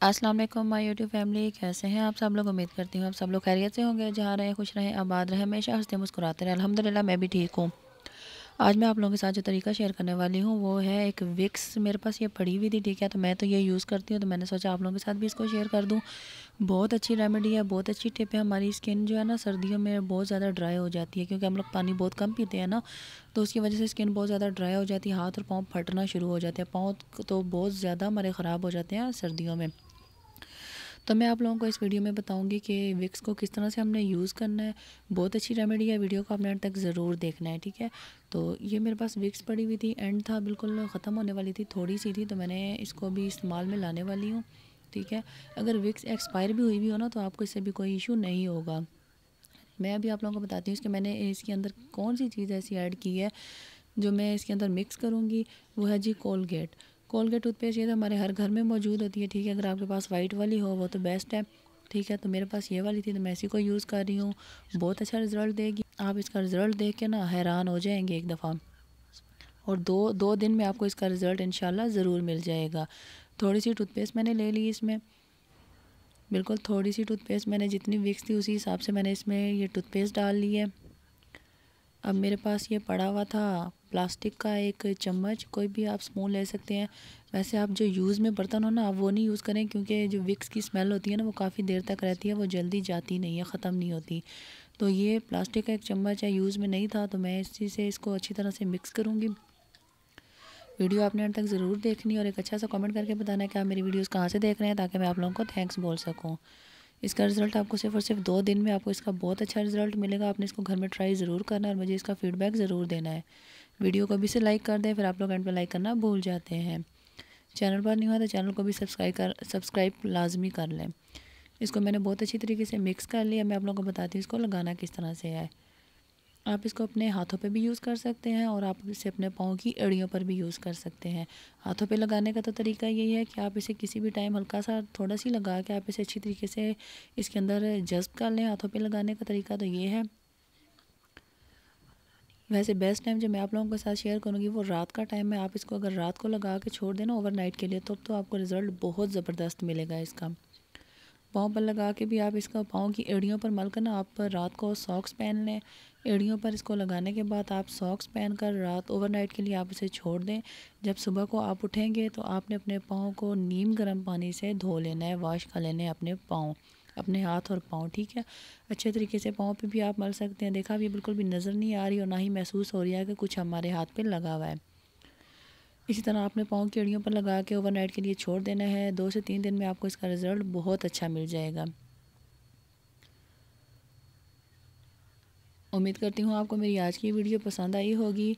السلام علیکم، مائی YouTube family, کیسے ہیں آپ؟ سب لوگ امید کرتی ہوں آپ سب لوگ خیریت سے ہوں گے جہاں رہے خوش رہیں، آباد رہیں، ہمیشہ ہنستے مسکراتے رہیں۔ الحمدللہ، میں بھی ٹھیک ہوں۔ آج میں آپ لوگوں کے ساتھ جو طریقہ شیئر کرنے والی ہوں، وہ ہے ایک وکس۔ میرے پاس یہ پڑی ہوئی تھی، ٹھیک ہے؟ تو میں تو یہ یوز کرتی ہوں، تو میں نے سوچا آپ لوگوں کے ساتھ بھی اس کو شیئر کر دوں۔ بہت اچھی ریمیڈی ہے، بہت اچھی ٹپ ہے۔ ہماری اسکن جو ہے نا، سردیوں میں بہت زیادہ ڈرائی ہو جاتی ہے، کیونکہ ہم لوگ پانی بہت کم پیتے ہیں نا۔ تو اس کی وجہ سے اسکن بہت زیادہ ڈرائی ہو جاتی ہے، ہاتھ اور پاؤں پھٹنا شروع ہو جاتے ہیں۔ پاؤں تو بہت زیادہ ہمارے خراب ہو جاتے ہیں سردیوں میں۔ تو میں آپ لوگوں کو اس ویڈیو میں بتاؤں گی کہ وکس کو کس طرح سے ہم نے یوز کرنا ہے۔ بہت اچھی ریمیڈی ہے۔ ویڈیو کو آپ نے تک ضرور دیکھنا ہے، ٹھیک ہے؟ تو یہ میرے پاس وکس پڑی ہوئی تھی۔ اینڈ تھا، بالکل ختم ہونے والی تھی، تھوڑی سی تھی، تو میں نے اس کو بھی استعمال میں لانے والی ہوں، ٹھیک ہے؟ اگر وکس ایکسپائر بھی ہوئی بھی ہو نا، تو آپ کو اس سے بھی کوئی ایشو نہیں ہوگا۔ میں ابھی آپ لوگوں کو بتاتی ہوں اس کہ میں نے اس کے اندر کون سی چیز ایسی ایڈ کی ہے جو میں اس کے اندر مکس کروں گی؟ وہ ہے جی کولگیٹ کولگیٹ ٹوتھ پیسٹ یہ تو ہمارے ہر گھر میں موجود ہوتی ہے، ٹھیک ہے؟ اگر آپ کے پاس وائٹ والی ہو، وہ تو بیسٹ ہے، ٹھیک ہے؟ تو میرے پاس یہ والی تھی، تو میں اسی کو یوز کر رہی ہوں۔ بہت اچھا رزلٹ دے گی۔ آپ اس کا رزلٹ دیکھ کے نا حیران ہو جائیں گے ایک دفعہ۔ اور دو دو دن میں آپ کو اس کا رزلٹ انشاءاللہ ضرور مل جائے گا۔ تھوڑی سی ٹوتھ پیسٹ میں نے لے لی اس میں۔ بالکل تھوڑی سی ٹوتھ پیسٹ میں نے جتنی وکس تھی، اسی حساب سے میں نے اس میں یہ ٹوتھ پیسٹ ڈال لی ہے۔ اب میرے پاس یہ پڑا ہوا تھا۔ پلاسٹک کا ایک چمچ کوئی بھی آپ سپون لے سکتے ہیں۔ ویسے آپ جو یوز میں برتن ہو نا، آپ وہ نہیں یوز کریں کیونکہ جو وکس کی سمیل ہوتی ہے نا، وہ کافی دیر تک رہتی ہے، وہ جلدی جاتی نہیں ہے، ختم نہیں ہوتی۔ تو یہ پلاسٹک کا ایک چمچ ہے، یوز میں نہیں تھا، تو میں اس چیز سے اس کو اچھی طرح سے مکس کروں گی۔ ویڈیو آپ نے اب تک ضرور دیکھنی اور ایک اچھا سا کمنٹ کر کے بتانا ہے کہ آپ میری ویڈیوز کہاں سے دیکھ رہے ہیں تاکہ میں آپ لوگوں کو تھینکس بول سکوں۔ اس کا رزلٹ آپ کو صرف اور صرف دو دن میں آپ کو اس کا بہت اچھا رزلٹ ملے گا۔ آپ نے اس کو گھر میں ٹرائی ضرور کرنا ہے اور مجھے اس کا فیڈ بیک ضرور دینا ہے۔ ویڈیو کو بھی سے لائک کر دیں، پھر آپ لوگ اینڈ پہ لائک کرنا بھول جاتے ہیں۔ چینل پر نہیں ہوا تو چینل کو بھی سبسکرائب کر، سبسکرائب لازمی کر لیں۔ اس کو میں نے بہت اچھی طریقے سے مکس کر لیا۔ میں آپ لوگوں کو بتاتی ہوں اس کو لگانا کس طرح سے ہے۔ آپ اس کو اپنے ہاتھوں پہ بھی یوز کر سکتے ہیں اور آپ اسے اپنے پاؤں کی اڑیوں پر بھی یوز کر سکتے ہیں۔ ہاتھوں پہ لگانے کا تو طریقہ یہی ہے کہ آپ اسے کسی بھی ٹائم ہلکا سا تھوڑا سی لگا کے آپ اسے اچھی طریقے سے اس کے اندر جذب کر لیں ہاتھوں پہ لگانے کا طریقہ تو یہ ہے۔ ویسے بیسٹ ٹائم جو میں آپ لوگوں کے ساتھ شیئر کروں گی، وہ رات کا ٹائم ہے۔ آپ اس کو اگر رات کو لگا کے چھوڑ دیں نا اوور نائٹ کے لیے تو تو آپ کو رزلٹ بہت زبردست ملے گا اس کا۔ پاؤں پر لگا کے بھی آپ اس کا پاؤں کی ایڑیوں پر مل کر نا آپ رات کو ساکس پہن لیں۔ ایڑیوں پر اس کو لگانے کے بعد آپ ساکس پہن کر رات اوور نائٹ کے لیے آپ اسے چھوڑ دیں۔ جب صبح کو آپ اٹھیں گے تو آپ نے اپنے پاؤں کو نیم گرم پانی سے دھو لینا ہے واش کر لینا ہے اپنے پاؤں۔ اپنے ہاتھ اور پاؤں، ٹھیک ہے؟ اچھے طریقے سے پاؤں پہ بھی آپ مل سکتے ہیں۔ دیکھا بھی بالکل بھی نظر نہیں آ رہی اور نہ ہی محسوس ہو رہی ہے کہ کچھ ہمارے ہاتھ پہ لگا ہوا ہے۔ اسی طرح آپ نے پاؤں کی اڑیوں پر لگا کے اوور نائٹ کے لیے چھوڑ دینا ہے۔ دو سے تین دن میں آپ کو اس کا رزلٹ بہت اچھا مل جائے گا۔ امید کرتی ہوں آپ کو میری آج کی ویڈیو پسند آئی ہوگی۔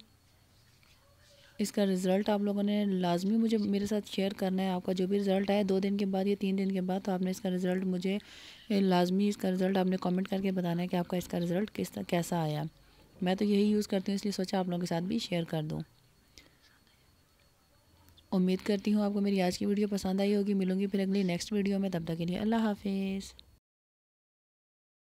اس کا رزلٹ آپ لوگوں نے لازمی مجھے میرے ساتھ شیئر کرنا ہے۔ آپ کا جو بھی رزلٹ آئے دو دن کے بعد یا تین دن کے بعد تو آپ نے اس کا رزلٹ مجھے لازمی اس کا رزلٹ آپ نے کامنٹ کر کے بتانا ہے کہ آپ کا اس کا رزلٹ کس کیسا آیا۔ میں تو یہی یوز کرتی ہوں، اس لیے سوچا آپ لوگوں کے ساتھ بھی شیئر کر دوں۔ امید کرتی ہوں آپ کو میری آج کی ویڈیو پسند آئی ہوگی۔ ملوں گی پھر اگلی نیکسٹ ویڈیو میں۔ تب تک کے لیے اللہ حافظ۔